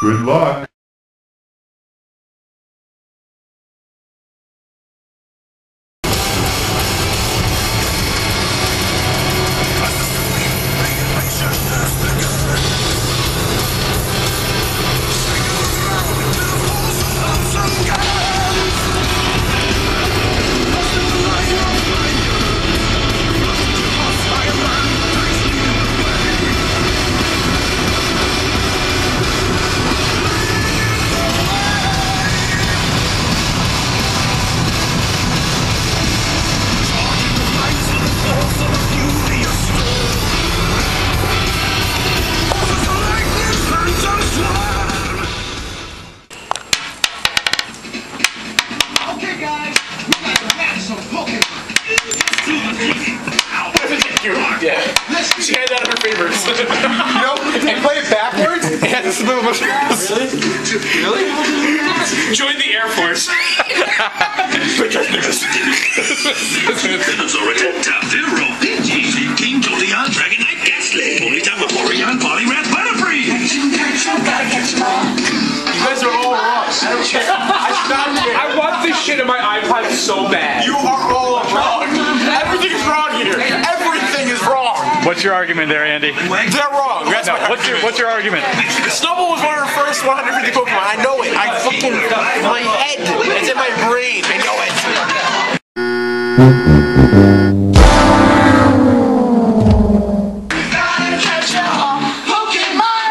Good luck. She had that in her favorites. You know, they play it backwards. yeah, this is the most. Really? Really? Join the Air Force. King Jolteon, Dragon Knight, Gastly. Only time Vaporeon, Poliwrath, Butterfree. You guys are all wrong. I don't care. I should not care. I want this shit in my iPod so bad. You are all wrong. Everything is wrong here. Everything is wrong. What's your argument there, Andy? They're wrong. That's No, my what's your what's your argument? Snowball was one of the first 150 Pokemon. I know it. I fucking my head. It's in my brain. I know it.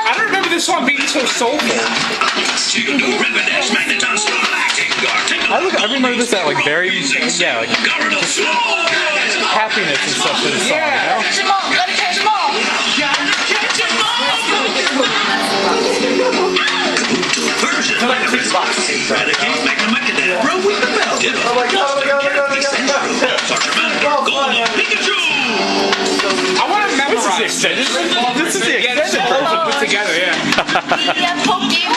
I don't remember this song being so soulful. I look. I remember this at like very yeah like happiness and stuff to the song. You know? I want to memorize This is the extended version. This is the Yeah, this is extended the put together, yeah.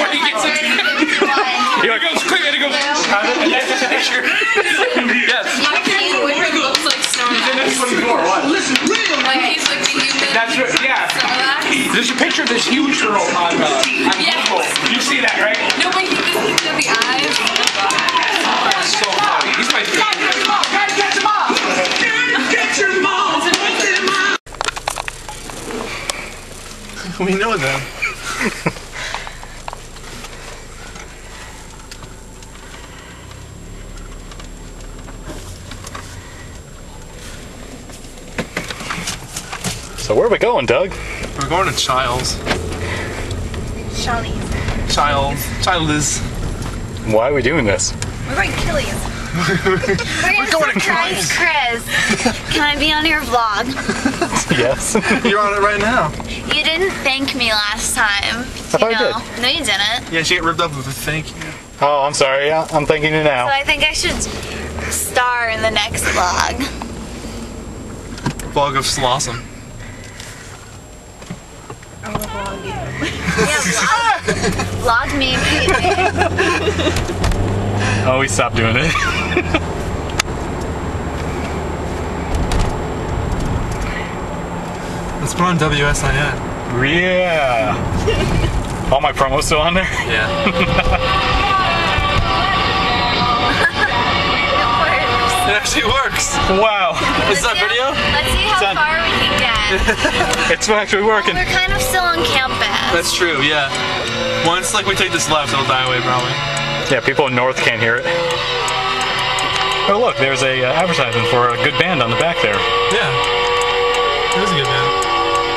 when he gets it, 151. he goes quick and he goes, and that's the picture. yes. Boyfriend looks like Snow That's 24, what? Like he's like the human. That's right, yeah. There's a picture of this huge girl on, uh, on Yes. Google. You see that, right? No, but he just looks at the eyes. That's so funny. He's my favorite. We know them. So where are we going, Doug? We're going to Childs. Shawnees. Child. Child is. Why are we doing this? We're going to Killies. We're gonna going to surprise Chris. Can I be on your vlog? Yes. You're on it right now. You didn't thank me last time. thought you I know. did. No, you didn't. Yeah, she got ripped up with a thank you. oh, I'm sorry. Yeah, I'm thanking you now. So now. I think I should star in the next vlog. Vlog of Slossom. Yeah, vlog. vlog me. Oh, we stopped doing it. Let's put on WSIN. yeah. All my promos still on there. Yeah. It actually works. Wow. Is that video? Let's see how Done. far we can get. It's actually working. We're kind of still on campus. That's true, yeah. Once like we take this left, it'll die away probably. Yeah, people in North can't hear it. Oh look, there's a uh, advertisement for a good band on the back there. Yeah. It is a good band.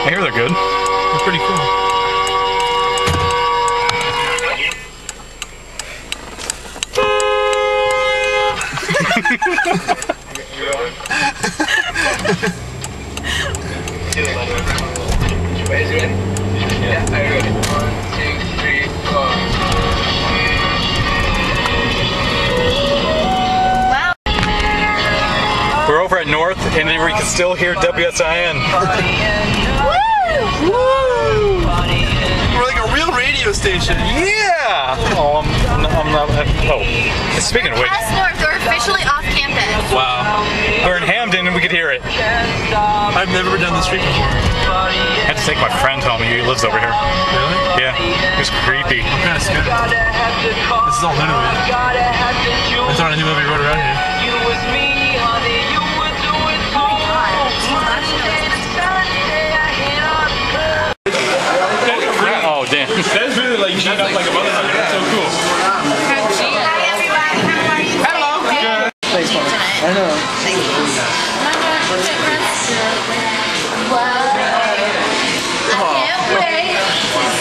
I hear they're good. They're pretty cool. Wow. We're over at North, and we can still hear WSIN. Woo! We're like a real radio station. Yeah. Oh, I'm, I'm not. Uh, oh, speaking of which, Pass North, we're officially off campus. Wow. we're in Hamden and we could hear it. I've never been down the street before. I had to take my friend home. He lives over here. Really? Yeah, it was creepy. Kind of scared. This is all new to me. I thought I knew every road around here. Oh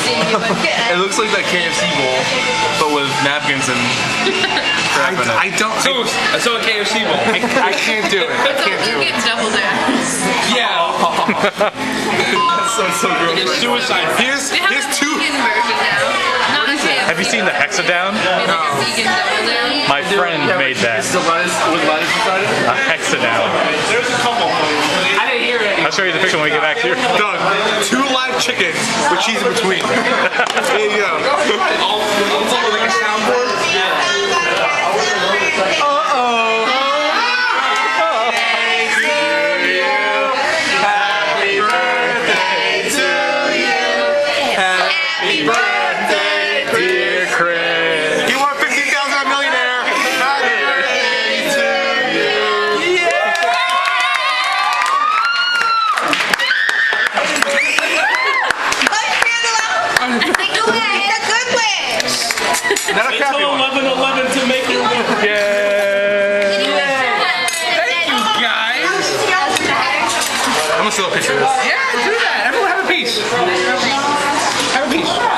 It looks like that KFC bowl, but with napkins and crap in it. I don't. So, so a KFC bowl. I, I can't do it. I can't do You it. get double downs. Yeah. That's so, so gross. It's suicide. Here's, They have here's a two. Have you seen the hexadown? Like a vegan double down. My friend made that. It's the lettuce with lettuce inside it. A hexadown. There's a couple. I didn't hear it. I'll show you the picture when we get back here. Doug, two live chickens with cheese in between. there you go. I'm gonna steal a picture of this. Yeah, do that. Everyone have a piece. Have a piece.